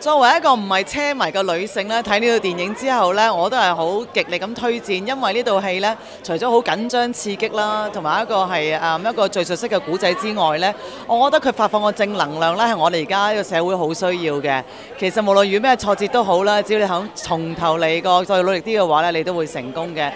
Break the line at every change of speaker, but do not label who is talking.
作為一個唔係車迷嘅女性咧，睇呢套電影之後咧，我都係好極力咁推薦，因為呢套戲咧，除咗好緊張刺激啦，同埋一個係誒一個敘述式嘅古仔之外咧，我覺得佢發放嘅正能量咧，係我哋而家呢個社會好需要嘅。其實無論遇咩挫折都好啦，只要你肯從頭嚟過，再努力啲嘅話咧，你都會成功嘅。